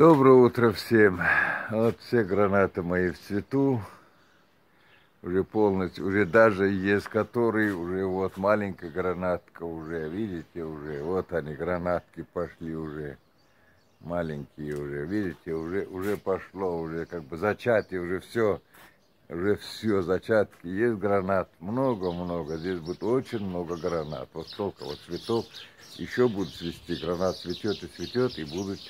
Доброе утро всем. Вот все гранаты мои в цвету. Уже полностью, уже даже есть которые, уже вот маленькая гранатка уже, видите, уже, вот они, гранатки пошли уже. Маленькие уже, видите, уже, уже пошло, уже как бы зачатие, уже все, уже все, зачатки. Есть гранат, много-много, здесь будет очень много гранат. Вот столько вот цветов, еще будут цвести, гранат цветет и цветет, и будут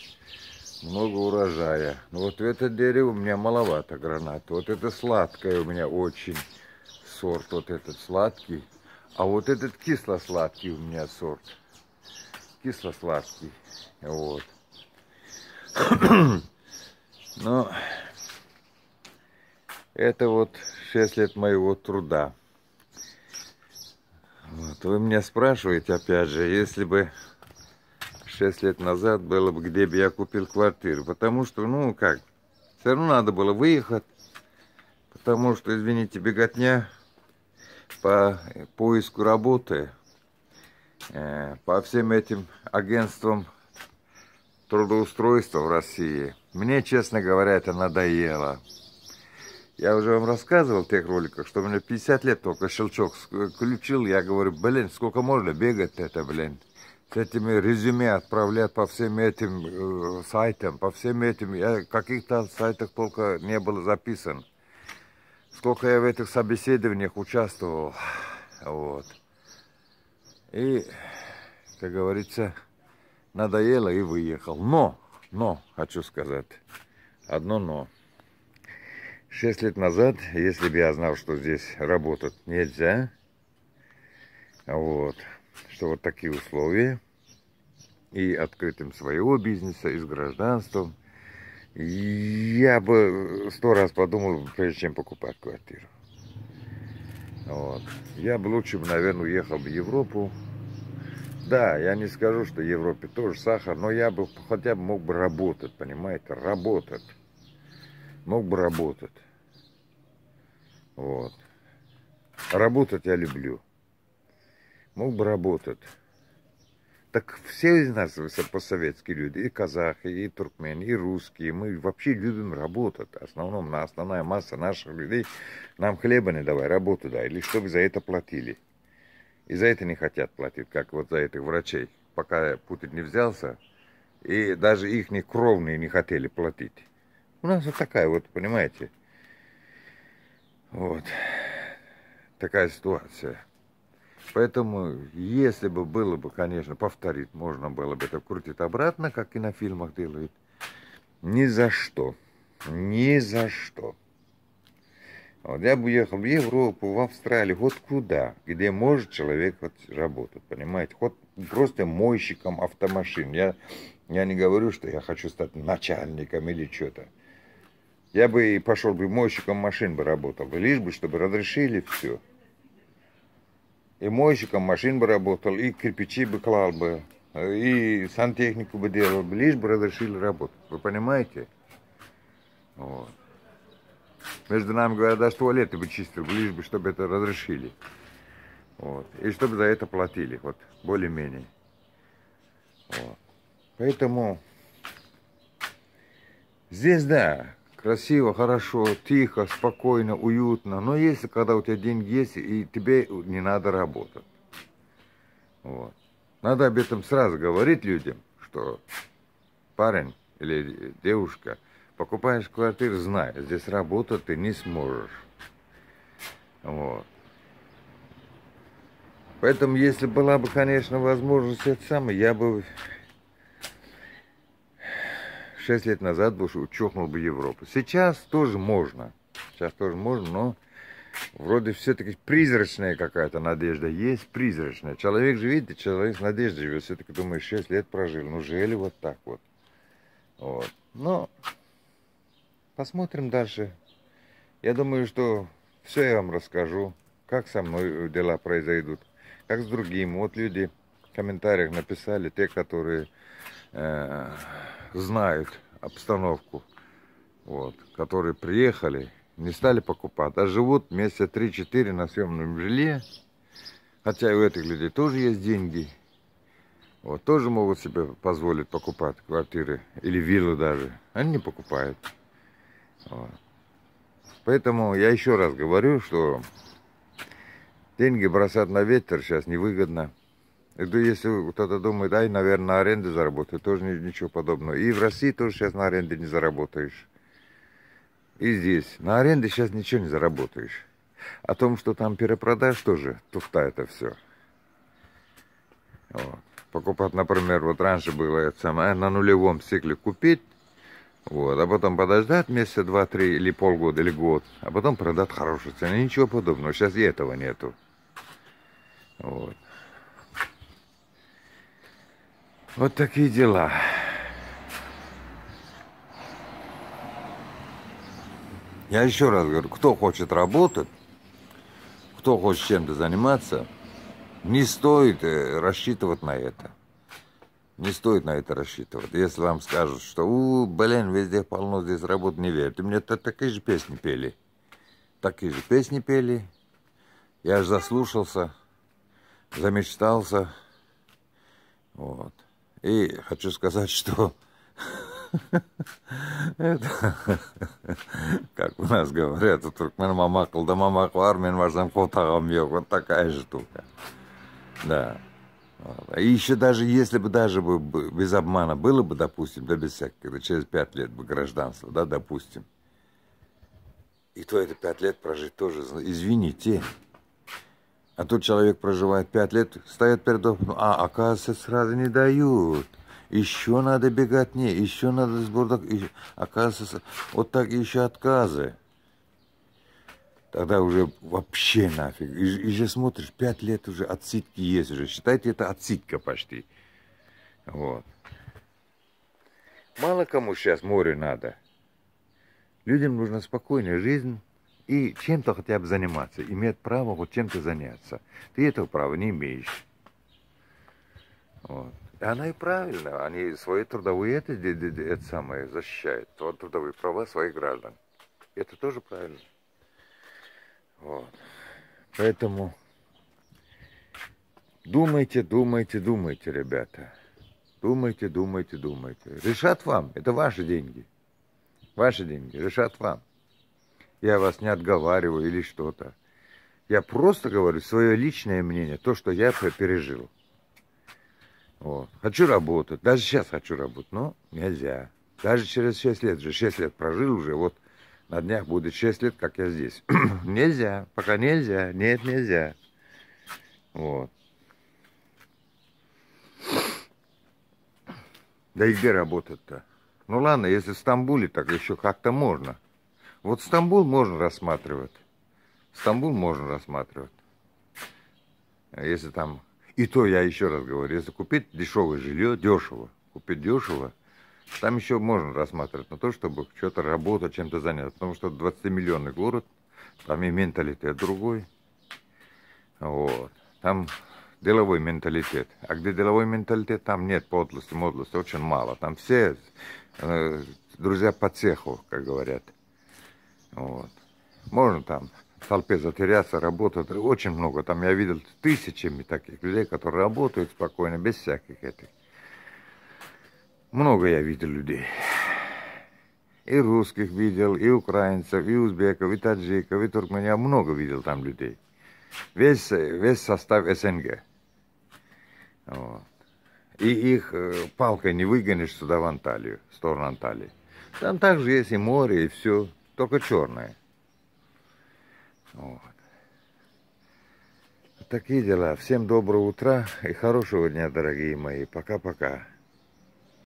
много урожая. Но вот это дерево у меня маловато гранат. Вот это сладкое у меня очень сорт, вот этот сладкий. А вот этот кисло-сладкий у меня сорт. Кисло-сладкий. Вот. Но это вот 6 лет моего труда. Вот. Вы меня спрашиваете, опять же, если бы 6 лет назад было бы, где бы я купил квартиру. Потому что, ну как, все равно надо было выехать. Потому что, извините, беготня по поиску работы, э, по всем этим агентствам трудоустройства в России. Мне, честно говоря, это надоело. Я уже вам рассказывал в тех роликах, что меня 50 лет только щелчок включил. Я говорю, блин, сколько можно бегать это, блин с этими резюме отправлять по всем этим э, сайтам, по всем этим, я каких-то сайтах только не было записан. Сколько я в этих собеседованиях участвовал, вот. И, как говорится, надоело и выехал. Но, но, хочу сказать, одно но. Шесть лет назад, если бы я знал, что здесь работать нельзя, вот, что вот такие условия, и открытым своего бизнеса, и с гражданством, я бы сто раз подумал, прежде чем покупать квартиру. Вот. Я бы лучше, наверное, уехал в Европу. Да, я не скажу, что в Европе тоже сахар, но я бы хотя бы мог бы работать, понимаете, работать. Мог бы работать. Вот. Работать я люблю мог бы работать. Так все из нас постсоветские люди, и казахи, и туркмены, и русские, мы вообще любим работать. Основном, на основная масса наших людей нам хлеба не давай, работу дай, или чтобы за это платили. И за это не хотят платить, как вот за этих врачей. Пока Путин не взялся, и даже их не кровные не хотели платить. У нас вот такая вот, понимаете, вот такая ситуация. Поэтому, если бы было бы, конечно, повторить, можно было бы это крутить обратно, как и на фильмах делают. Ни за что. Ни за что. Вот я бы уехал в Европу, в Австралию, вот куда, где может человек вот работать, понимаете? Вот просто мойщиком автомашин. Я, я не говорю, что я хочу стать начальником или что-то. Я бы и пошел бы мойщиком машин бы работал, лишь бы, чтобы разрешили все и мойщиком машин бы работал, и кирпичи бы клал бы, и сантехнику бы делал бы, лишь бы разрешили работать. Вы понимаете? Вот. Между нами, говорят, даже туалеты бы чистил, лишь бы, чтобы это разрешили. Вот. И чтобы за это платили, вот, более-менее. Вот. Поэтому здесь, да, красиво, хорошо, тихо, спокойно, уютно. Но если когда у тебя деньги есть, и тебе не надо работать. Вот. Надо об этом сразу говорить людям, что парень или девушка, покупаешь квартиру, знай, здесь работать ты не сможешь. Вот. Поэтому, если была бы, конечно, возможность это самое, я бы 6 лет назад бы чухнул бы Европу. Сейчас тоже можно. Сейчас тоже можно, но вроде все-таки призрачная какая-то надежда есть, призрачная. Человек же, видите, человек с надеждой живет. Все-таки думаешь, 6 лет прожил. Ну, жили вот так вот. Вот. Но посмотрим дальше. Я думаю, что все я вам расскажу, как со мной дела произойдут, как с другим. Вот люди в комментариях написали, те, которые э, знают обстановку, вот, которые приехали, не стали покупать, а живут месяца 3-4 на съемном жилье, хотя и у этих людей тоже есть деньги, Вот, тоже могут себе позволить покупать квартиры или виллу даже. Они не покупают. Вот. Поэтому я еще раз говорю, что деньги бросать на ветер сейчас невыгодно. Это если кто-то думает, ай, наверное, на аренде заработаю, тоже ничего подобного. И в России тоже сейчас на аренде не заработаешь. И здесь. На аренде сейчас ничего не заработаешь. О том, что там перепродаж тоже, туфта это все. Вот. Покупать, например, вот раньше было это самое, на нулевом цикле купить, вот, а потом подождать месяца два-три или полгода или год, а потом продать хорошую цену. Ничего подобного. Сейчас и этого нету. Вот. Вот такие дела. Я еще раз говорю, кто хочет работать, кто хочет чем-то заниматься, не стоит э, рассчитывать на это. Не стоит на это рассчитывать. Если вам скажут, что, у, блин, везде полно здесь работ, не верьте. Мне -то такие же песни пели. Такие же песни пели. Я же заслушался, замечтался. Вот. И хочу сказать, что это, как у нас говорят, у туркмен мамак да мамак var, мен барсам котагам. Вот такая штука. Да. И еще даже, если бы даже бы без обмана было бы, допустим, да без всяких, через пять лет бы гражданство, да, допустим. И то это пять лет прожить тоже, извините. А тут человек проживает пять лет, стоят перед окном, а, оказывается, сразу не дают. Еще надо бегать, не, еще надо сбор, оказывается, вот так еще отказы тогда уже вообще нафиг. И, и же смотришь, пять лет уже отсидки есть уже. Считайте, это отсидка почти. Вот. Мало кому сейчас море надо. Людям нужна спокойная жизнь и чем-то хотя бы заниматься. Иметь право хоть чем-то заняться. Ты этого права не имеешь. Вот. И она и правильно. Они свои трудовые это, это, это самое защищают. Трудовые права своих граждан. Это тоже правильно. Вот. Поэтому думайте, думайте, думайте, ребята. Думайте, думайте, думайте. Решат вам. Это ваши деньги. Ваши деньги. Решат вам. Я вас не отговариваю или что-то. Я просто говорю свое личное мнение, то, что я пережил. Вот. Хочу работать. Даже сейчас хочу работать, но нельзя. Даже через 6 лет, уже 6 лет прожил уже, вот на днях будет 6 лет, как я здесь. нельзя, пока нельзя, нет, нельзя. Вот. Да и где работать-то? Ну ладно, если в Стамбуле, так еще как-то можно. Вот Стамбул можно рассматривать. Стамбул можно рассматривать. Если там... И то я еще раз говорю, если купить дешевое жилье, дешево, купить дешево, там еще можно рассматривать на то, чтобы что-то работать, чем-то заняться. Потому что 20-миллионный город, там и менталитет другой. Вот. Там деловой менталитет. А где деловой менталитет, там нет подлости, модлости, очень мало. Там все э, друзья по цеху, как говорят. Вот. Можно там в толпе затеряться, работать. Очень много. Там я видел тысячами таких людей, которые работают спокойно, без всяких этих. Много я видел людей. И русских видел, и украинцев, и узбеков, и таджиков, и туркмен. Я много видел там людей. Весь, весь состав СНГ. Вот. И их э, палкой не выгонишь сюда в Анталию, в сторону Анталии. Там также есть и море, и все, только черное. Вот. Такие дела. Всем доброго утра и хорошего дня, дорогие мои. Пока-пока.